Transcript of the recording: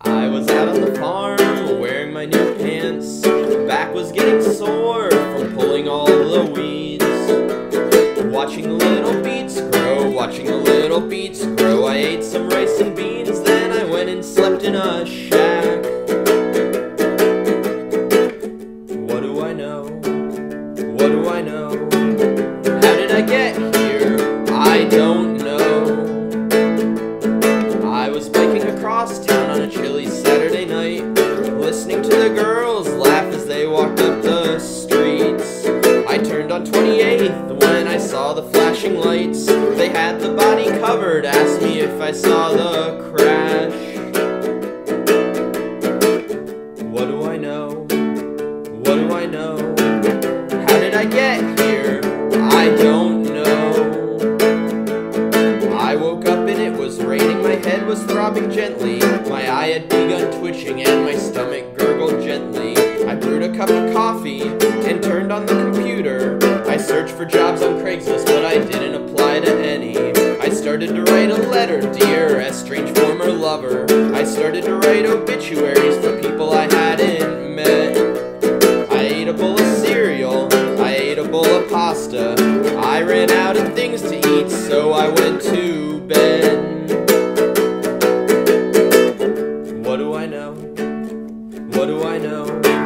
I was out on the farm wearing my new pants. Back was getting sore from pulling all the weeds. Watching the little beets grow, watching the little beets grow. I ate some rice and beans, then I went and slept in a shack. What do I know? What do I know? How did I get here? I don't across town on a chilly Saturday night, listening to the girls laugh as they walked up the streets. I turned on 28th when I saw the flashing lights. They had the body covered, asked me if I saw the crash. What do I know? What do I know? How did I get was throbbing gently. My eye had begun twitching and my stomach gurgled gently. I brewed a cup of coffee and turned on the computer. I searched for jobs on Craigslist, but I didn't apply to any. I started to write a letter, dear estranged former lover. I started to write obituaries for people I hadn't met. I ate a bowl of cereal, I ate a bowl of pasta. what do I know?